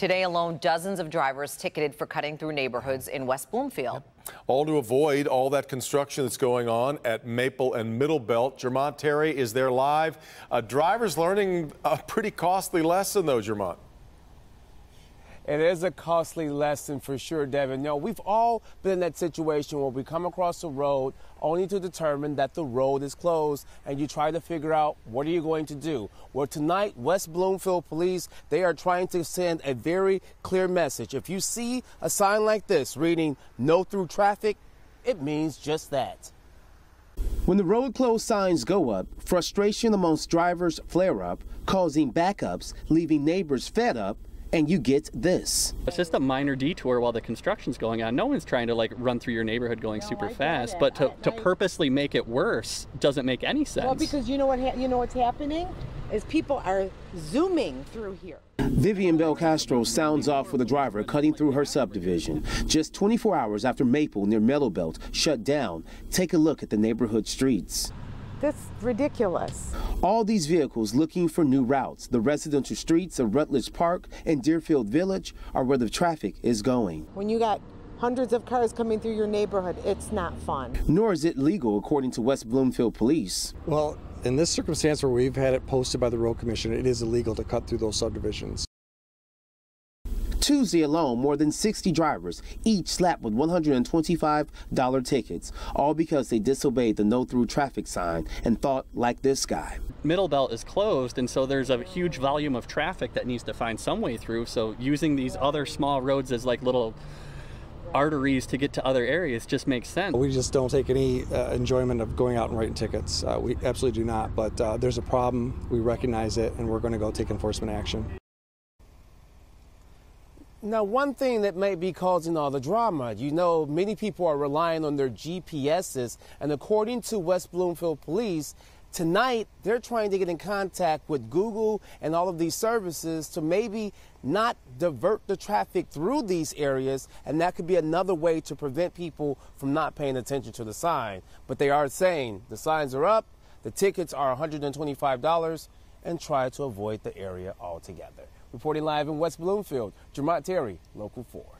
Today alone, dozens of drivers ticketed for cutting through neighborhoods in West Bloomfield. All to avoid all that construction that's going on at Maple and Middlebelt. Jermont Terry is there live. Uh, drivers learning a pretty costly lesson, though, Jermont. It is a costly lesson for sure, Devin. No, we've all been in that situation where we come across a road only to determine that the road is closed and you try to figure out what are you going to do. Well, tonight, West Bloomfield Police, they are trying to send a very clear message. If you see a sign like this reading no through traffic, it means just that. When the road closed signs go up, frustration amongst drivers flare up, causing backups, leaving neighbors fed up and you get this. It's just a minor detour while the construction's going on. No one's trying to like run through your neighborhood going no, super fast, but to, to purposely make it worse doesn't make any sense. Well, because you know what you know what's happening is people are zooming through here. Vivian Belcastro sounds off with a driver cutting through her subdivision. Just 24 hours after Maple near Middlebelt shut down, take a look at the neighborhood streets. That's ridiculous. All these vehicles looking for new routes. The residential streets of Rutledge Park and Deerfield Village are where the traffic is going. When you got hundreds of cars coming through your neighborhood, it's not fun. Nor is it legal, according to West Bloomfield Police. Well, in this circumstance where we've had it posted by the road commission, it is illegal to cut through those subdivisions. Tuesday alone, more than 60 drivers, each slapped with $125 tickets, all because they disobeyed the no through traffic sign and thought like this guy. Middlebelt is closed, and so there's a huge volume of traffic that needs to find some way through. So using these other small roads as like little arteries to get to other areas just makes sense. We just don't take any uh, enjoyment of going out and writing tickets. Uh, we absolutely do not, but uh, there's a problem, we recognize it, and we're going to go take enforcement action. Now, one thing that may be causing all the drama, you know, many people are relying on their GPSs, and according to West Bloomfield Police, tonight they're trying to get in contact with Google and all of these services to maybe not divert the traffic through these areas, and that could be another way to prevent people from not paying attention to the sign. But they are saying the signs are up, the tickets are $125, and try to avoid the area altogether. Reporting live in West Bloomfield, Jermont Terry, Local 4.